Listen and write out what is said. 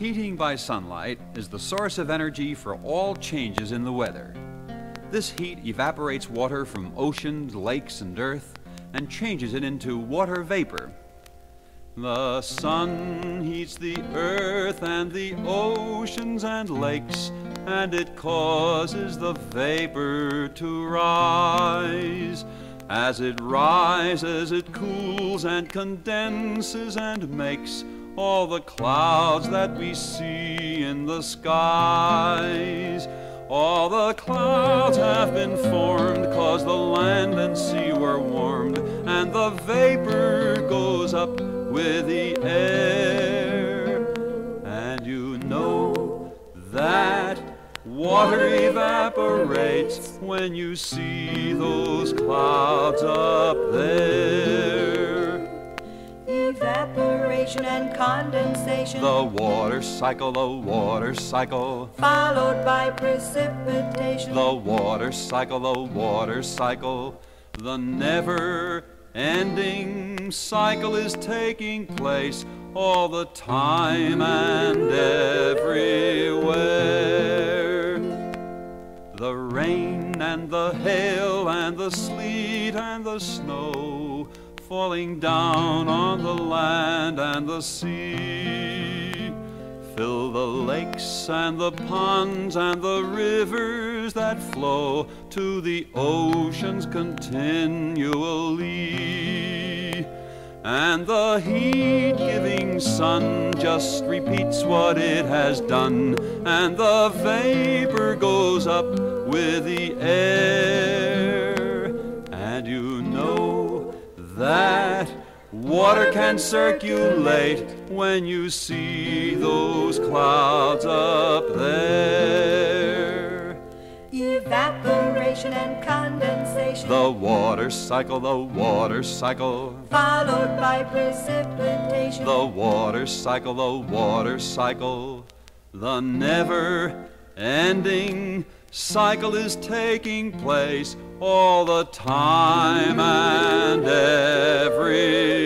Heating by sunlight is the source of energy for all changes in the weather. This heat evaporates water from oceans, lakes, and earth and changes it into water vapor. The sun heats the earth and the oceans and lakes, and it causes the vapor to rise. As it rises, it cools and condenses and makes all the clouds that we see in the skies. All the clouds have been formed cause the land and sea were warmed, and the vapor goes up with the air. And you know that water evaporates when you see those clouds up there. Evaporation and condensation. The water cycle, the water cycle. Followed by precipitation. The water cycle, the water cycle. The never ending cycle is taking place all the time and everywhere. The rain and the hail and the sleet and the snow falling down on the land and the sea fill the lakes and the ponds and the rivers that flow to the oceans continually. And the heat giving sun just repeats what it has done, and the vapor goes up with the air. And you know that water can circulate when you see those clouds up there. Evaporation and condensation. The water cycle, the water cycle. Followed by precipitation. The water cycle, the water cycle. The never ending cycle is taking place all the time and every